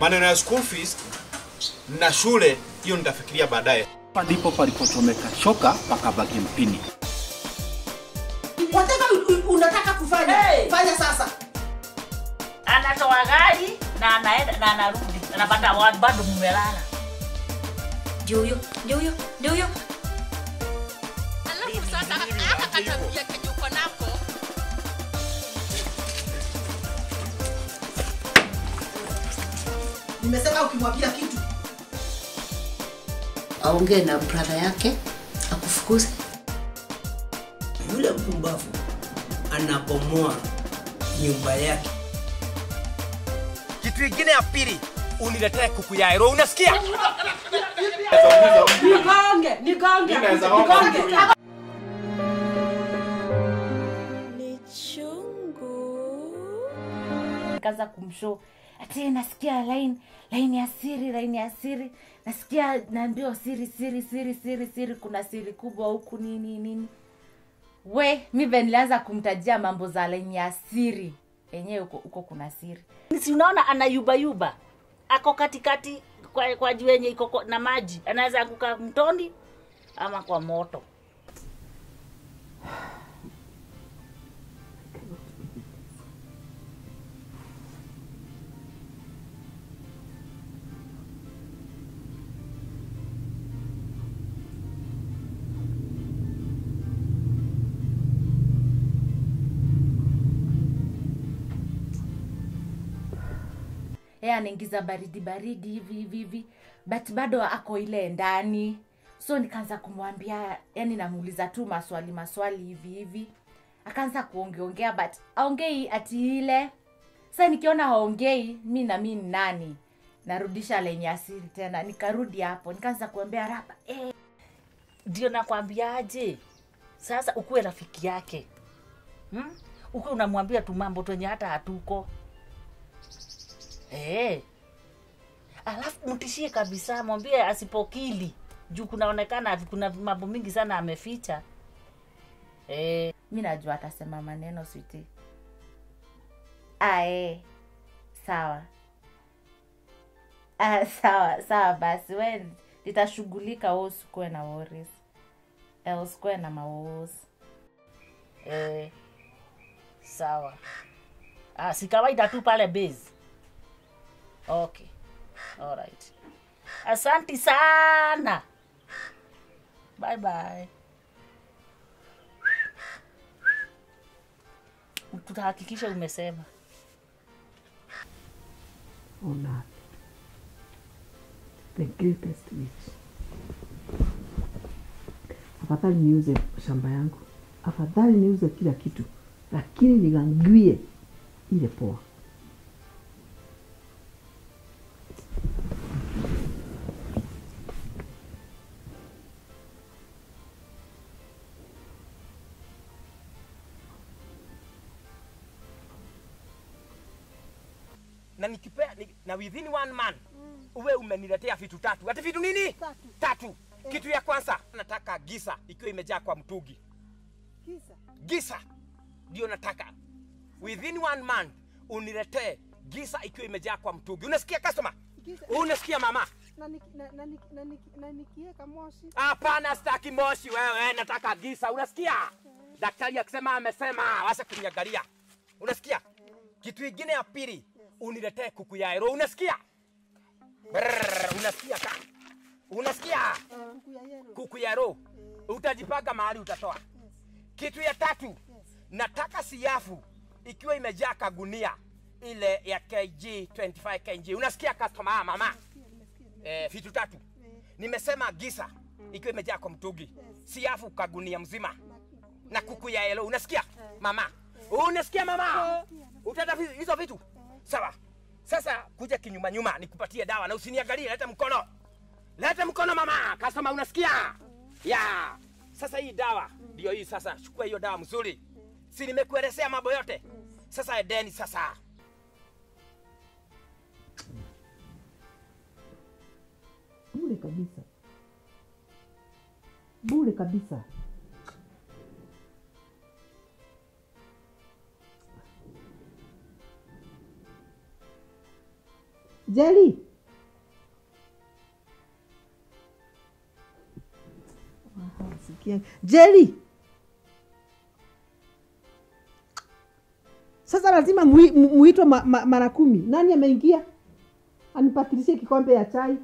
Maneno ya school fees na shule, hiyo nitafikiria baadaye. Hapa ndipo palipochomeka shoka pakabaki mpini. Unataka unataka kufanya Hey! fanya sasa. anatoa gari na anaenda na anarudi anapata watu bado mmelala Ndio huyo, ndio huyo, ndio huyo. Alafu sasa hata katabia Nimesema ukimwambia kitu aongee na brother yake akufukuze. Yule mpumbavu anabomoa nyumba yake. Kitu ingine ya pili, uniletee kuku ya ero, unasikia? nigonge, nigonge, nigonge. Kaza kumshow ati nasikia line line ya siri line ya siri. Nasikia naambiwa siri siri siri siri siri. Kuna siri kubwa huku nini nini. We mi ve nilianza kumtajia mambo za line ya siri. Enyewe huko huko kuna siri. Si unaona anayubayuba ako katikati kwa, kwa juu yenye iko na maji. Anaweza anguka mtoni ama kwa moto yeye anaingiza baridi baridi hivi hivi hivi. But bado ako ile ndani. So nikaanza kumwambia yani namuuliza tu maswali maswali hivi hivi. Akaanza kuongeongea but aongei ati ile. Sa nikiona haongei mi na mi ni nani? Narudisha lenye asiri tena. Nikarudi hapo. Nikaanza kuambia rapa eh, ndio nakwambiaje? Sasa ukuwe rafiki yake. Hmm? ukuwe unamwambia tu mambo twenye hata hatuko eh. alafu mtishie kabisa mwambie asipokili. Juu kunaonekana kuna mambo mingi sana ameficha. Eh. mi najua atasema maneno switi ae. Sawa. Ah, sawa sawa basi. We nitashughulika we usikuwe na worries, eh, usikuwe na mawos Eh, sawa. Ah, si kawaida tu pale base. Okay. Alright. Asanti sana. Bye bye. Tutahakikisha umesema. una the greatest witch. Afadhali niuze shamba yangu, afadhali niuze kila kitu, lakini nigangwie ile poa. Na nikipea ni, na within one man mm. uwe umeniletea vitu tatu. Ati vitu nini? Tatu. Tatu. Kitu ya kwanza nataka gisa ikiwa imejaa kwa mtungi. Gisa. Gisa ndio nataka. Within one month uniletee gisa ikiwa imejaa kwa mtungi. Unasikia customer? Unasikia mama? na nikiweka moshi Hapana, sitaki moshi wewe, nataka gisa. Unasikia? Daktari akisema amesema, wacha kuniangalia. Unasikia? Kitu ingine ya pili, uniletee kuku ya ero. Unasikia? Brrr, unasikia ka? Unasikia? Kuku ya ero. Utajipanga mahali utatoa. Kitu ya tatu, nataka siafu ikiwa imejaa kagunia ile ya kg 25 kg. Unasikia customer mama? Eh, vitu tatu. Nimesema gisa ikiwa imejaa kwa mtungi, siafu kagunia mzima na kuku ya elo. Unasikia mama? Unasikia mama? Utatafuta hizo vitu sawa. Sasa kuja kinyuma nyuma nikupatie dawa na usiniangalie, leta mkono, leta mkono mama. Kasoma, unasikia ya? Sasa hii dawa ndio hii. Sasa chukua hiyo dawa mzuri, si nimekuelezea mambo yote. Sasa edeni sasa. Bure kabisa, bure kabisa. Jelly. Jeli. Sasa lazima mui- muitwe ma, ma, mara kumi. Nani ameingia? Anipatilishie kikombe ya chai.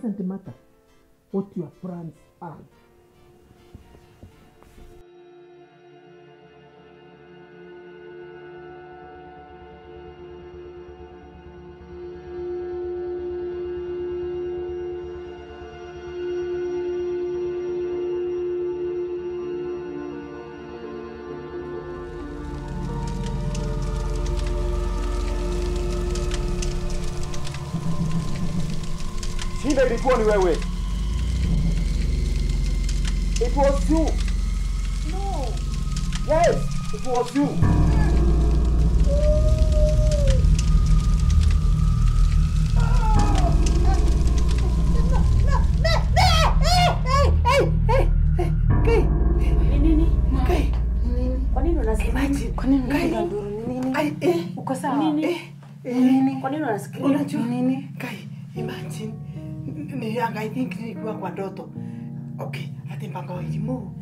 present matter what you are plans are Shida ilikuwa ni wewe. It was you. No. Yes, it was you. Kwa nini unasikia? Kwa nini Nilianga, I think ilikuwa kwa ndoto. Okay, ati mpaka wailimu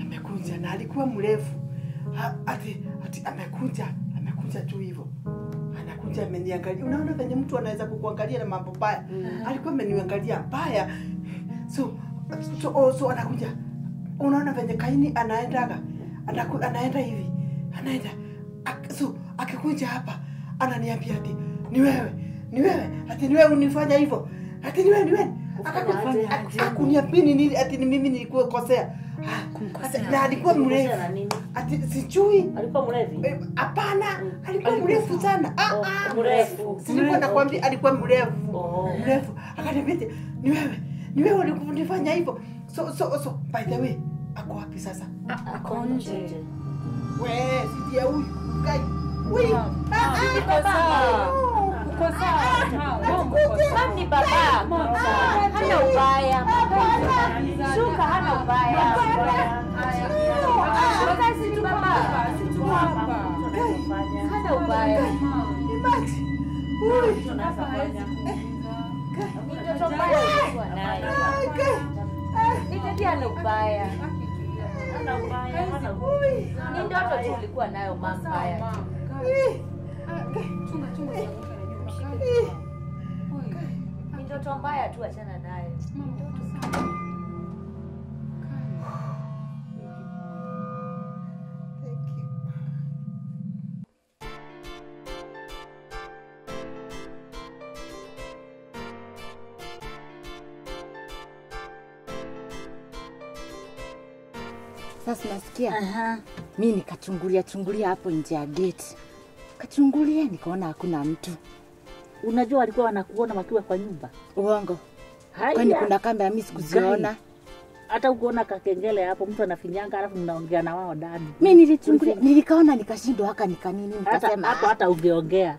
amekuja na alikuwa mrefu. Ati, ati amekuja, amekuja tu hivyo. Anakuja ameniangalia. Unaona venye mtu anaweza kukuangalia na mambo baya. Alikuwa ameniangalia baya. So, so, oh, so anakuja. Unaona venye Kaini anaendaga. Anaku, anaenda hivi. Anaenda. Ak, so, akikuja hapa ananiambia ati ni wewe ni wewe ati ni wewe unifanya hivyo ati ni wewe ni wewe Kufanya aje? akuniambia ni nini? Ati ni mimi nilikuwa kosea Ah, na alikuwa mrefu. ati sijui. Hapana. Alikuwa mrefu sana. Ah, ah. silikuwa nakwambia alikuwa mrefu. Oh. mrefu. Akaniambia ni wewe. Ni wewe ulikunifanya hivyo. So so so by the way ako wapi sasa? Ako nje. we sidia huyu kai huyu Ah, ah, Uko sawa. Uko ni baba. Hana ubaya. Shuka hana ubaya. Hana ubaya. Ni ndoto tu ulikuwa nayo mambaya. Ndoto mbaya tu, achana naye. Sasa nasikia mi nikachungulia chungulia hapo nje ya geti, kachungulia nikaona hakuna mtu. Unajua walikuwa wanakuona wakiwa kwa nyumba. Uongo? Haya. Kwani kuna kamera mi sikuziona? Hata ukiona kakengele hapo, mtu anafinyanga, alafu mnaongea na wao ndani. Mi nilichungulia nilikaona nikashindwa haka nikanini, nikasema hapo hata ungeongea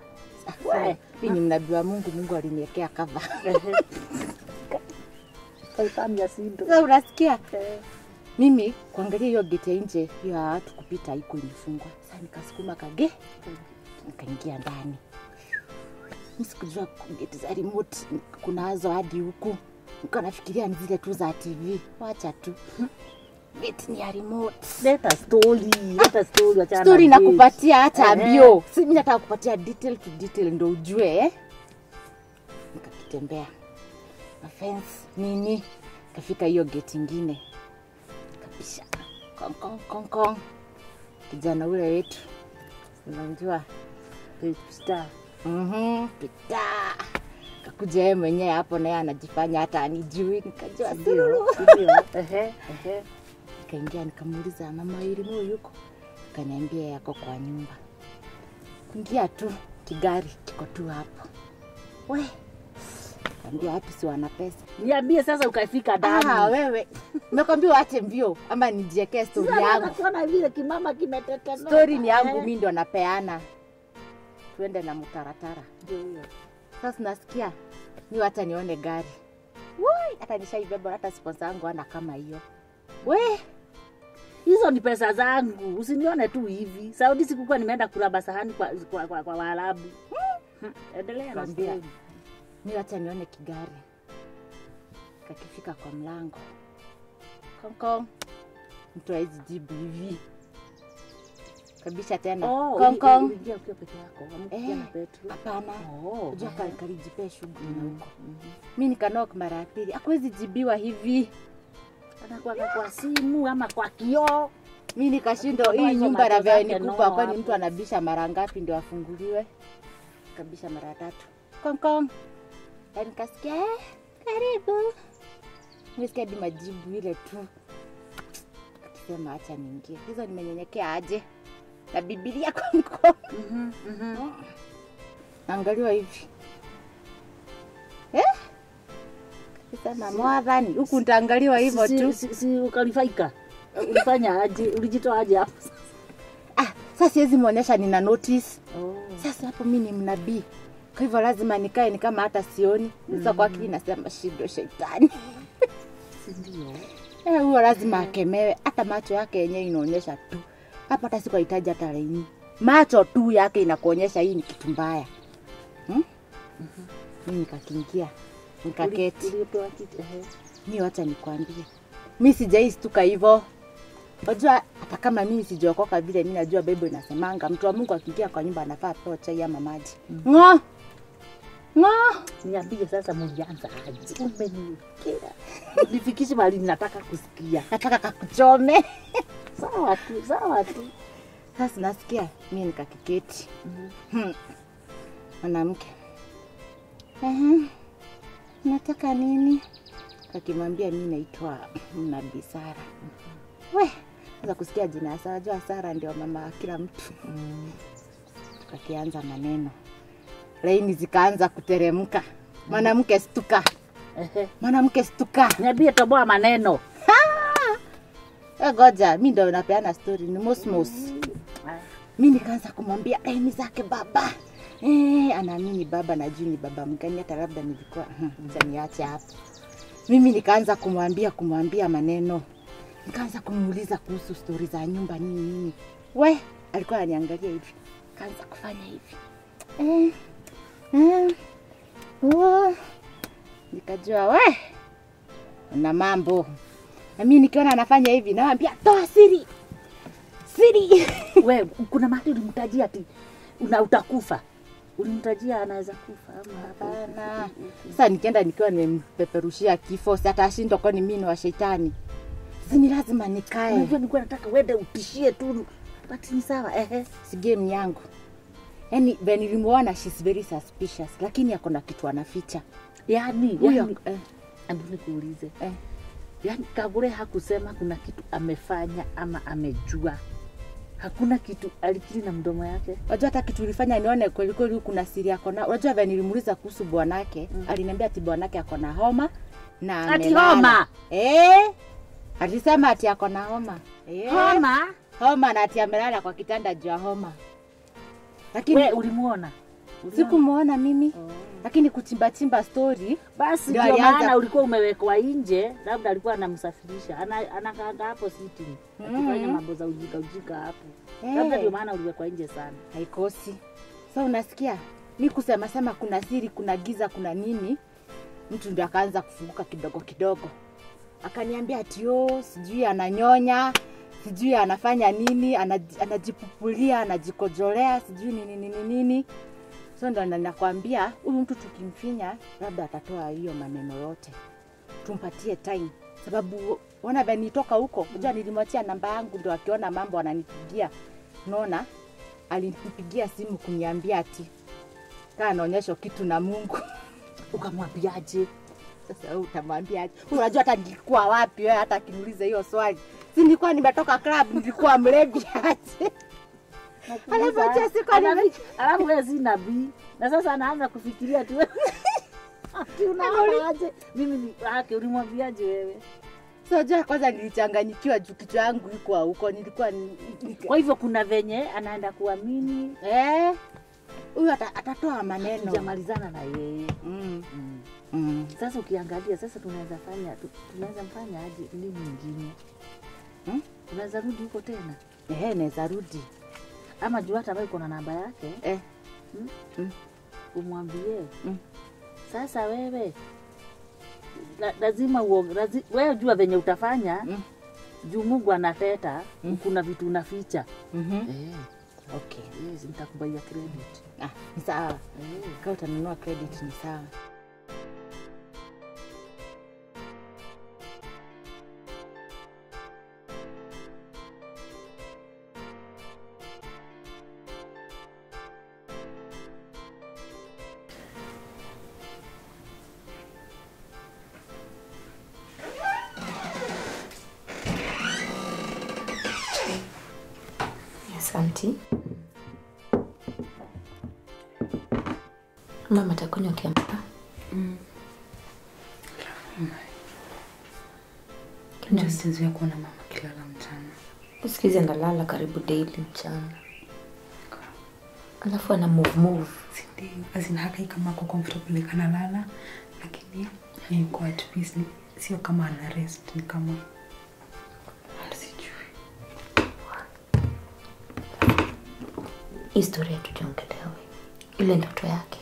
Mimi mi ni mnabii wa Mungu, Mungu aliniwekea kava. kaifamia sindo Sasa unasikia mimi kuangalia hiyo gate ya nje hiyo ya watu kupita iko imefungwa. Sasa nikasukuma kage nikaingia ndani. Sikujua geti za remote kunazo hadi huku, nilikuwa nafikiria ni zile tu za TV. Wacha tu. Geti ni ya remote. leta story leta story wachana Story na gate. nakupatia hata bio. Si mimi nataka kupatia detail to detail ndo ujue eh? Nikakitembea. Na fence nini, kafika hiyo geti ingine. Kabisa, kong kong kong kong, kijana ule wetu. Unamjua? Star Mhm, Pita kakuja yeye mwenyewe hapo, naye anajifanya hata anijui, nikajua ehe. Nikaingia nikamuuliza mama Irimu yuko, Kaniambia yako kwa nyumba. Kuingia tu kigari kiko tu hapo, we Ambia wapi si wana pesa. Niambie sasa ukafika ndani. Ah, wewe. Nimekwambia uache mbio ama nijiekee story Sasa yangu. nakuona vile kimama kimetetemeka. Story ni yangu Eh, mimi ndo napeana. Tuende na mtaratara. ndio hiyo. Sasa nasikia ni hata nione gari. Woi, hata nishaibeba hata sponsor yangu ana kama hiyo. We, Hizo ni pesa zangu, usinione tu hivi. Saudi sikukuwa nimeenda kulaba sahani kwa, kwa, kwa, kwa Waarabu. Hmm, Endelea na story. nione kigari. Kakifika kwa mlango. Kong kong. Mtu hawezi jibu hivi. Kabisha tena. Oh, Kong kong. uliingia ukiwa peke yako, hamkuja Eh, na Petro. Hapana. Oh, ehe. kali kalijipea shughuli na huko. Mi nikanok mara ya pili. Hakuwezi jibiwa hivi. Anakuwa kwa simu ama kwa kioo. mi nikashindwa hii nyumba na vya ni kubwa, kwani mtu anabisha mara ngapi ndio afunguliwe? Kabisha mara tatu, kong kong, na nikasikia eh, karibu. Nisikia hadi majibu ile tu, akisema acha niingie. Hizo nimenyenyekea aje na Biblia kwa mkono, mm -hmm. mhm. naangaliwa hivi eh? Sema mwadhani huku nitaangaliwa hivyo Si- tu. si- si ukalifaika ulifanya aje ulijitoa aje hapo Ah, sasa siwezi muonesha nina notice oh. Sasa hapo mi ni mnabii, kwa hivyo lazima nikae ni kama hata sioni. Sasa kwa akili nasema shindo shetani si ndio Eh, huyo lazima akemewe. Hata macho yake yenyewe inaonyesha tu hapa, hata sikuhitaji hata laini, macho tu yake inakuonyesha hii ni kitu mbaya hmm? Mi nikakingia nikaketi. Uli- ulipewa kiti ehe. Mi wacha nikwambie, mi sijaistuka hivyo. Unajua hata kama mimi sijaokoka vile, mi najua Biblia inasemanga mtu wa Mungu akiingia kwa nyumba anafaa pochai chai ama maji. mm Ng'o ng'o niambie sasa mlianza aje? Umeniukira nifikishe mahali nataka kusikia. Nataka kakuchome. sawa tu sawa tu. Sasa nasikia mimi nikakiketi. Hmm. mwanamke. Ehe. nataka nini? Kakimwambia mimi naitwa Nabii Sara. We sasa kusikia jina Sara, jua Sara ndio mama wa kila mtu. Tukakianza maneno, laini zikaanza kuteremka. Mwanamke stuka, Ehe. mwanamke stuka. niambie toboa maneno E, goja mi ndo napeana story ni mosmos. Mi nikaanza kumwambia laini zake baba Eh, anaamini baba najui ni baba mgani, hata labda nilikuwa acha niache hapo. Mimi nikaanza kumwambia kumwambia maneno, nikaanza kumuuliza kuhusu stori za nyumba nini nini. We alikuwa ananiangalia hivi, kaanza kufanya hivi eh, eh. Nikajua we una mambo, na mimi nikiona anafanya hivi nawambia toa siri siri we kuna mahali ulimtajia ati una utakufa ulimtajia anaweza kufa ama Hapana. Sasa nikienda nikiwa nimempeperushia kifo, si atashindwa kwani mimi ni wa shetani? Si ni lazima nikae. unajua nilikuwa nataka uende utishie tu but ni sawa ehe Si game yangu. Yaani vile nilimuona she's very suspicious, lakini ako na kitu anaficha. yani Huyo yani eh, nikuulize eh. yani Kagure hakusema kuna kitu amefanya ama amejua hakuna kitu alikiri na mdomo yake Unajua hata kitu ilifanya nione kweli kweli kuna siri yako na. Unajua vile nilimuuliza kuhusu bwanake, mm. aliniambia ati bwanake ako na homa na Ati homa? Eh. Alisema ati ako na homa. Eh. homa Homa na ati amelala kwa kitanda juu ya homa. Lakini ulimuona? Sikumuona mimi. Lakini kuchimbachimba story basi Ndio maana ulikuwa umewekwa nje labda alikuwa anamsafirisha. Ana- anakaanga hapo siti. akifanya mambo za ujika ujika hapo. Labda Eh. ndio maana uliwekwa nje sana. Haikosi. So unasikia mi kusema sema kuna siri kuna giza kuna nini? Mtu ndio akaanza kufunguka kidogo kidogo. Akaniambia ati "Oh, sijui ananyonya sijui anafanya nini anajipupulia anajikojolea sijui nini nini nini so ndo nakwambia huyu mtu tukimfinya labda atatoa hiyo maneno yote. Tumpatie time. Sababu ona venitoka huko unajua nilimwachia namba yangu ndo akiona mambo ananipigia. Naona alinipigia simu kuniambia ati kaa anaonyeshwa kitu na mungu. Ukamwambiaje? Sasa utamwambiaje? Unajua hata nilikuwa wapi wewe hata akiniuliza hiyo swali si nilikuwa nimetoka club nilikuwa mlevi aje Alafu siku ni nime- alafu wewe si nabii na sasa anaanza kufikiria tu aje? Mimi ni ake ulimwambiaje wewe? Soja kwanza nilichanganyikiwa juu kichwa yangu iko huko, nilikuwa ni, Kwa hivyo kuna venye anaenda kuamini eh, huyu ata, atatoa maneno jamalizana na yeye. mm. Mm. Sasa ukiangalia sasa tunaweza fanya tunaweza mfanya aje nini nyingine? Hmm? Unaweza rudi huko tena Ehe, naweza rudi ama juu hata uko na namba yake eh. hmm? Mm. umwambie Mm. sasa wewe la, lazima uo, lazi, wewe jua venye utafanya Mm. juu Mungu anateta Mm. kuna vitu unaficha mm-hmm. eh. Okay, yes, nitakubaia credit ah, ni sawa eh. Kama utanunua credit ni sawa Asanti. Mama atakunywa kiamka. Sinzia kuona mama kilala mchana. Sikizi analala karibu daily mchana, alafu ana move move. Ndio, azinahaka kama ako comfortable kana lala lakini yuko at peace, sio kama ana rest, ni kama Historia tujiongelewe, ile ndoto yake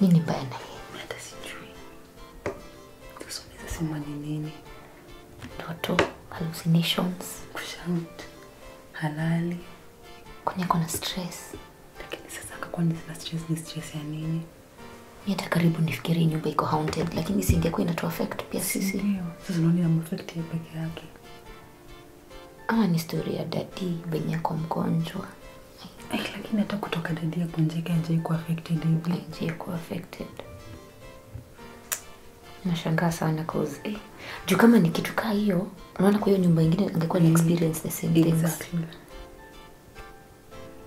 nini mbaya na yeye? Hata sijui. Sasa sema ni nini? Ndoto, hallucinations, Kushout, halali, kwenye kona stress. lakini sasa akakuwa ni stress, ni stress ya nini? Mi hata karibu nifikirie nyumba iko haunted, lakini singekuwa inatu affect pia sisi. Ndio, sasa unaona inamaffect ya peke yake. Ama ni stori ya dadi venye kwa mgonjwa lakini hata kutoka dadi ya kunjeka ajai ku affected hivi. aijie affected. Nashangaa sana cause eh, juu kama ni kitu kaa hiyo, unaona kwa hiyo nyumba ingine angekuwa ni experience the same things. Exactly.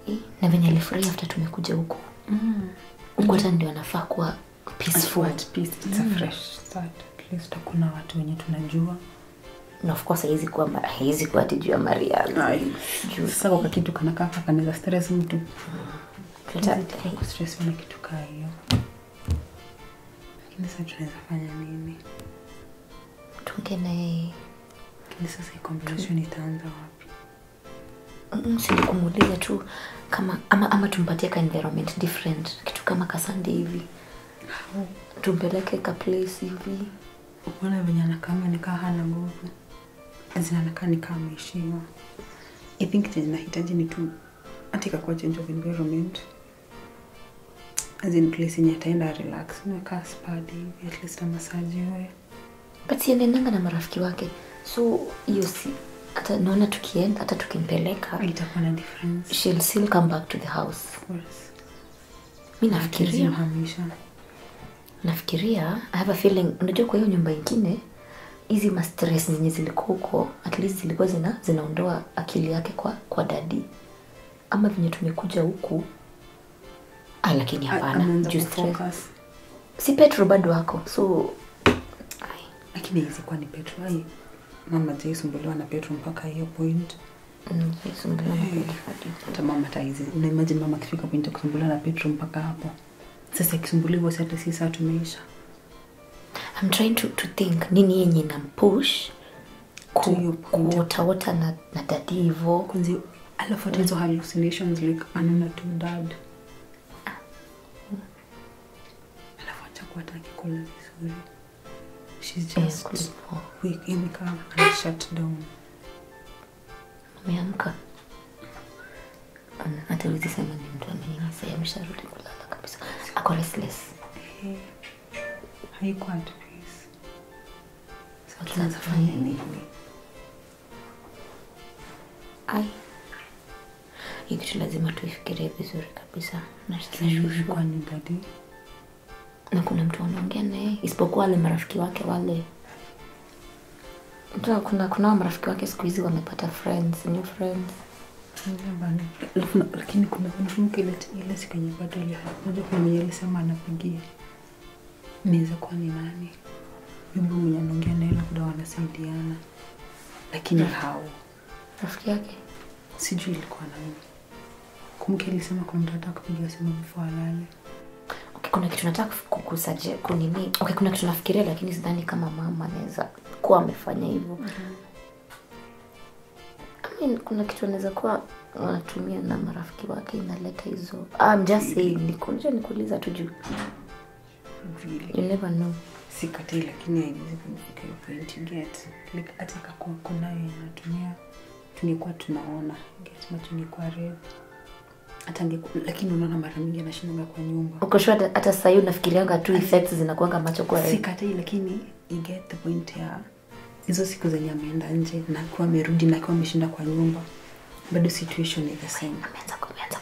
Eh, na venye alifurahi hafta tumekuja huku Mm. huku, hata ndio anafaa kuwa Peaceful. At peace. It's a fresh start. At least hakuna watu wenye tunajua. Na of course haizi kuwa haizi kuwa ati juu ya Maria. Sasa kwa kitu kanakaa kaka kanaweza stress mtu. hata stress na kitu kaa hiyo. Lakini sasa tunaweza fanya nini? tunge na yeye Lakini sasa hii conversation itaanza wapi? Mm, si kumuuliza tu kama ama, ama tumpatie ka environment different kitu kama kasande hivi tumpeleke ka place hivi Ukiona venye anakaa nikaa hana nguvu. Azina ni kama ameishiwa. I think chenye nahitaji ni tu hata ikakuwa change of environment. As in place yenye ataenda relax. Nakaa spadi hivi at least amasajiwe. but si anaendanga na marafiki wake so hiyo si hata naona tukienda hata tukimpeleka Itakuwa na difference. she'll still come back to the house Of course. mi nafikiria Hamisha. nafikiria i have a feeling unajua kwa hiyo nyumba ingine hizi ma stress zenye zilikuwa huko at least zilikuwa zina zinaondoa akili yake kwa kwa dadi ama venye tumekuja huku ah, lakini hapana juu stress si petro bado wako so Lakini hizi kwa ni Petro. Ai, mama jaisumbuliwa na Petro mpaka hiyo point. mm, hata mama taizi hizi mama akifika point ya kusumbuliwa na Petro mpaka hapo. Sasa akisumbuliwa si hata si saa tumeisha. I'm trying to, to think nini yenye nampush kuotaota na, na dadi hivo alafu hata hizo hallucinations like anaona tu dad. Alafu vizuri. She's just weak. Yani kama ana shut down. ameamka. Hata wizi sema ni mtu amenyanyasa amesharudi kulala kabisa. Ako restless. Haikuwa Sasa tunaweza fanya nini? ai. Hii kitu lazima tuifikirie vizuri kabisa. Na sasa shushu. ni na kuna mtu anaongea naye isipokuwa wale marafiki wake wale. Unajua kuna kuna marafiki wake siku hizi wamepata friends new friends. Lakini kuna nakumbuka ile siku yenye bado ile unajua kuna mwenye alisema anapigia. Inaweza kuwa ni nani yule mwenye anaongea naye labda wanasaidiana lakini hao. Rafiki yake? Sijui ilikuwa nani kumbuka alisema kuna mtu anataka kupiga simu before alale. Okay, kuna kitu nataka kukusaje kunini okay, kuna kitu nafikiria lakini sidhani kama mama anaweza kuwa amefanya hivyo. I mean, kuna kitu anaweza kuwa wanatumia na marafiki wake inaleta hizo I'm just saying nikuuliza tu juu. You never know sikatai lakini haiwezi kumfika point get like hata inatumia tungekuwa tunaona get macho ni kwa red hata lakini unaona mara mingi anashindanga kwa nyumba. Uko sure hata- sahii unafikirianga tu effects zinakuanga macho kwa red? sikatai lakini you get the point ya hizo siku zenye ameenda nje na akiwa amerudi na akiwa ameshinda kwa nyumba. Bado situation ni the same. Ameanza kumeanza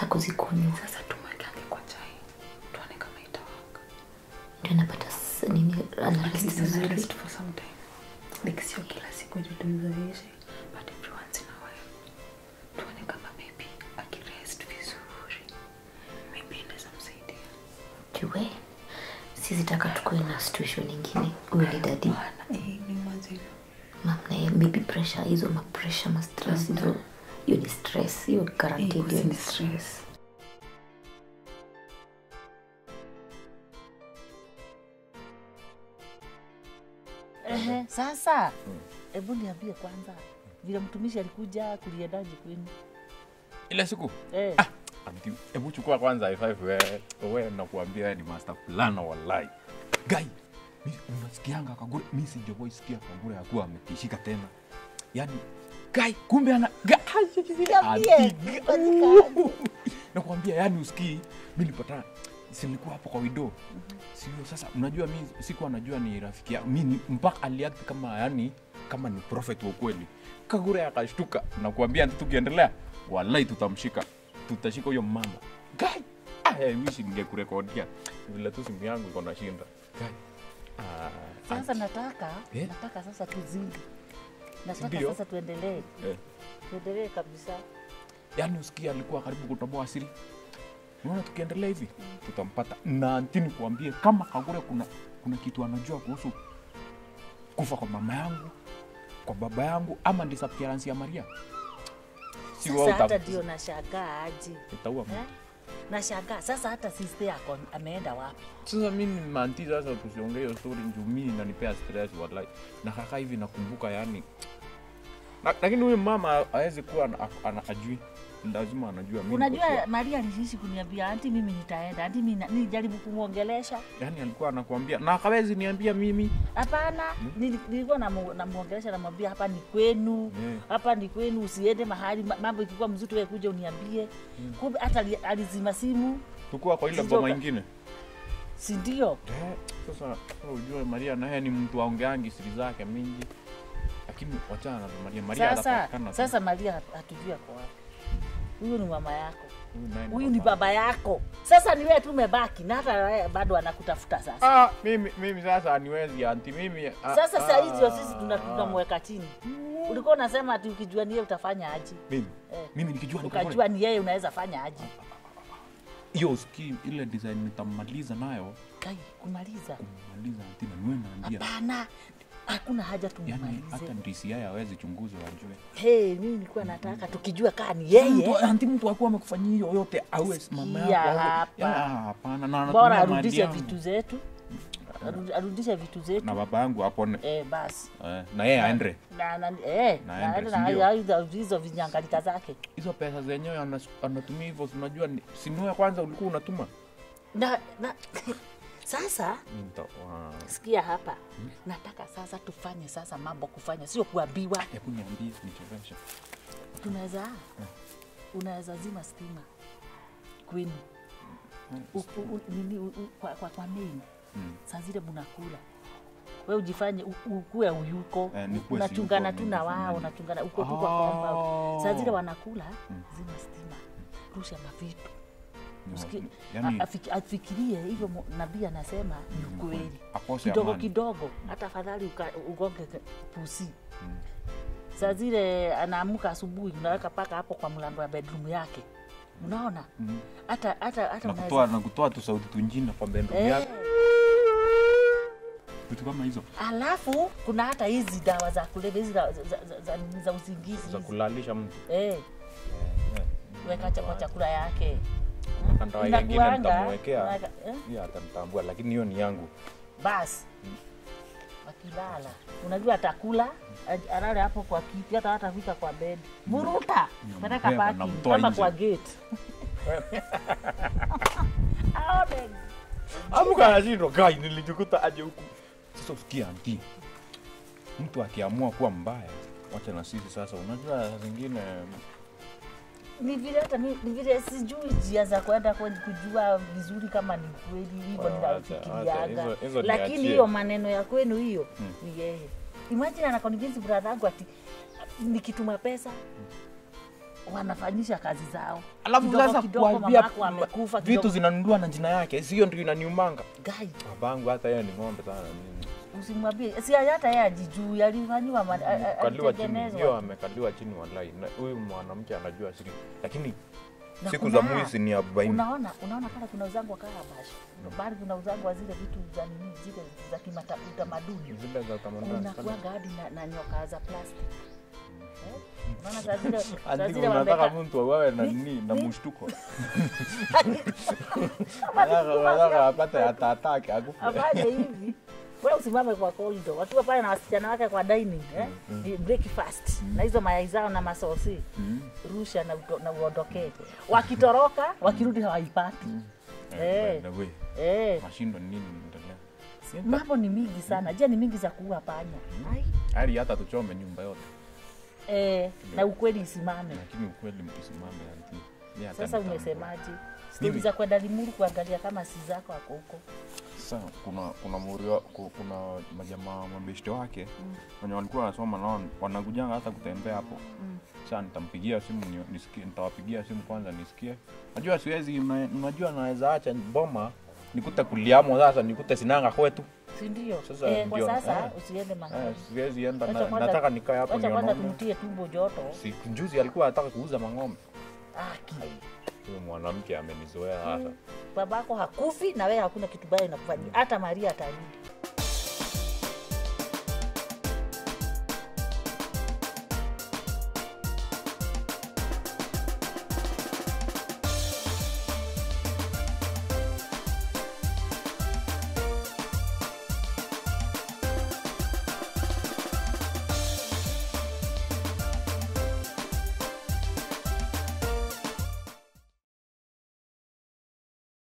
anakata kuzikunywa sasa tumwekange kwa chai tuone kama itawaka ndio napata s- nini ana rest vizuri for some time. Like sio kila siku ndio tumzoeshe, but every once in a while. Tuone kama maybe akirest vizuri. Maybe inaweza msaidia. jue sizitaka tukuwe na situation ingine huyu ni dadi Bwana, eh, ni mwanzo hivyo. mamna ye maybe pressure hizo mapressure mastress hizo hiyo ni stress hiyo guaranteed hiyo ni ni stress. Ehe, sasa hebu niambie kwanza vile mtumishi alikuja kuliendaje kwenu? Ile siku? Eh. Ah, hebu chukua kwanza i5 wewe wewe nakuambia wewe ni master planner wallahi. Guy mi unasikianga kagure? Mimi sijawahi sikia kagure akuwa ametishika tena. Yani guy kumbe ana nakwambia yani usikii. Mi nilipata silikuwa hapo kwa wido sio sasa unajua mi sikuwa najua ni rafiki yangu mi mpaka aliact kama yani kama ni prophet wa ukweli. Kagura akashtuka nakuambia ndio, tukiendelea wallahi tutamshika. Tutashika huyo mama. Gai I wish ningekurekodia. Vile tu simu yangu iko na shinda. Kai. ah, sasa nataka Eh? nataka sasa tuzidi nataka sasa tuendelee. Eh. tuendelee kabisa. Yaani usikia alikuwa karibu kutoboa siri. Unaona tukiendelea hivi mm. tutampata. Na ntini kuambie kama kagure kuna kuna kitu anajua kuhusu kufa kwa mama yangu kwa baba yangu ama disappearance ya maria? Si sasa hata ndio nashangaa aje. Utaua mtu. Eh? shaka sasa hata sister yako ameenda wapi sasa mimi manti sasa tusiongee hiyo story juu mimi inanipea stress wallahi na kaka hivi nakumbuka yani Na- lakini huyu mama hawezi kuwa ajui lazima anajua mimi unajua maria alishishi kuniambia anti mimi nitaenda anti mimi nilijaribu kumwongelesha yani alikuwa anakuambia na akawezi niambia mimi. Hapana nili- nilikuwa namu- namuongelesha namwambia hapa ni kwenu hapa hapa ni kwenu usiende mahali mambo ikikuwa mzuri wewe kuja uniambie. Kumbe hata alizima simu. Tukuwa kwa ile boma ingine. Si ndio? Eh, sasa ujue maria naye ni mtu aongeangi siri zake mingi. Lakini wachana na maria. Maria sasa sasa maria hat- hatujui ako wapi huyu ni mama yako. Huyu ni baba yako. Sasa ni wewe tu umebaki na hata wewe bado anakutafuta sasa. Ah, mimi mimi sasa niwezi anti mimi ah, sasa ah, saa hizi sisi sisi ah, tuna- tunamweka chini. Ulikuwa unasema ati ukijua ni yeye utafanya aje. Mimi? Eh. mimi nikijua ukajua ni yeye unaweza fanya aje. Hiyo ski ile design nitamaliza nayo. Kai kumaliza. Kumaliza anti na niwe naambia. Hapana hakuna haja yani tumalize hata DCI hawezi chunguza wajue. Hey, mimi nilikuwa nataka tukijua kaa ni yeye. Mtu- anti mtu akuwa amekufanyia hiyo yote awe mama yako hapana na bora anatumia mali arudishe vitu zetu. Arudisha arudishe vitu zetu. Na baba yangu apone eh, basi. Eh, na yeye aendre na, na, eh, Na na, aende, na, si hizo- hizo vinyangalika zake. Hizo pesa zenyewe anatumia hivyo si unajua sinue kwanza ulikuwa unatuma? Na, na sasa sikia hapa. Nataka sasa tufanye sasa mambo kufanya sio kuambiwa. Hebu niambie nichezeshe tunaweza unaweza zima stima. Kwenu. Uku- nini, kwa, kwa, kwa main. Hmm. saa zile mnakula. We ujifanye ukuwe ukue uyuko. Eh, unachungana tu na wao nachungana uko tu kwa compound saa zile wanakula zima stima. Rusha mavitu Usikie- yani- afikirie hivyo nabii anasema ni ukweli kidogo kidogo hata fadhali ugonge pusi. Pusi saa zile anaamuka asubuhi unaweka paka hapo kwa mlango ya bedroom yake. Unaona? Mhm. hata hata hata na unaweza- kutoa tu sauti tunjina kwa bedroom Eh, yake vitu kama hizo. Alafu kuna hata hizi dawa za kulevya hizi za, za, za, za, za, usingizi za kulalisha mtu. Eh, weka cha- kwa chakula yake kandawa yengine mtamwekea. Eh? atamtambua lakini hiyo ni yangu. Basi wakilala. Unajua atakula alale hapo kwa kiti hata hatafika kwa peleka paki kama kwa gate. Aone gai aje huku. Sasa anti mtu akiamua kuwa mbaya wacha na sisi sasa. Unajua zingine ni vile hata ni vile sijui njia za kwenda kujua vizuri kama ni kweli hivyo ninafikiriaga hizo- hizo lakini hiyo maneno ya kwenu hiyo Mm. ni yeye. Imagine anakonvinsi brother yangu ati nikituma pesa wanafanyisha kazi zao. Alafu sasa kuambia vitu zinanunua na jina yake. Sio ndio inaniumanga. Guy, babangu hata yeye ni ng'ombe sana nini usimwambie. Si hata yeye ajijui alifanyiwa ma- a- a- kaliwa chini alitengenezwa. amekaliwa chini wallahi. Na huyu mwanamke anajua siri. Lakini Na siku za mwizi ni arobaini unaona unaona pale kuna uzangu karabash bali kuna uzangu wa zile vitu za nini zile za kimata- zile za utamaduni. Unakuanga hadi na, na nyoka za plastic. Eh? unataka mtu awawe na nini na mshtuko Kama kama apate atatake akufe. Hivi wewe usimame kwa corridor wakiwa pale na wasichana wake kwa dining eh? mm -hmm. breakfast mm -hmm. na hizo mayai zao na masosi mm -hmm. rusha na, na uondokee wakitoroka wakirudi hawaipati mm -hmm. eh, eh. Eh. mashindo nini mambo ni mingi sana je ni mingi za kuua panya Ai. hali hata tuchome nyumba yote eh, na ukweli isimame lakini ukweli mkisimame anti sasa umesemaji umesemaje stori za kwenda limuru kuangalia kama si zako ako huko Sasa kuna kuna murio, ku- kuna majamaa mabeshte wake mm. wenye walikuwa wanasoma nao wanakujanga hata kutembea hapo. Mm. Sasa nitampigia simu nisikie, nitawapigia simu kwanza nisikie. Najua siwezi, una- unajua naweza acha boma nikute kuliamo sasa nikute sinanga kwetu. si ndio Sasa eh, kwa sasa eh. usiende Eh, siwezi enda na, kwanza- nataka nikae hapo wacha kwanza tumtie tumbo joto Si juzi alikuwa anataka kuuza mang'ombe. aki Huyo mwanamke amenizoea sasa. babako hakufi na wewe hakuna kitu baya inakufanyia hata maria atarudi